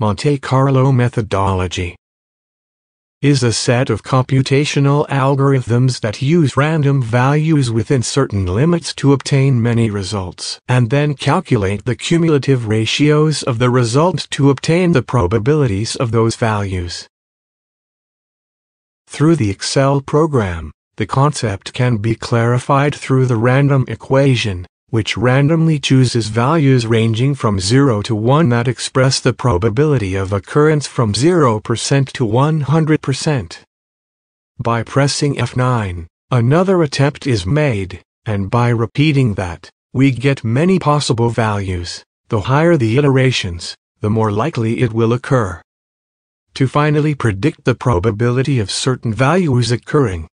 Monte Carlo methodology is a set of computational algorithms that use random values within certain limits to obtain many results and then calculate the cumulative ratios of the results to obtain the probabilities of those values. Through the Excel program, the concept can be clarified through the random equation, which randomly chooses values ranging from 0 to 1 that express the probability of occurrence from 0% to 100%. By pressing F9, another attempt is made, and by repeating that, we get many possible values. The higher the iterations, the more likely it will occur. To finally predict the probability of certain values occurring,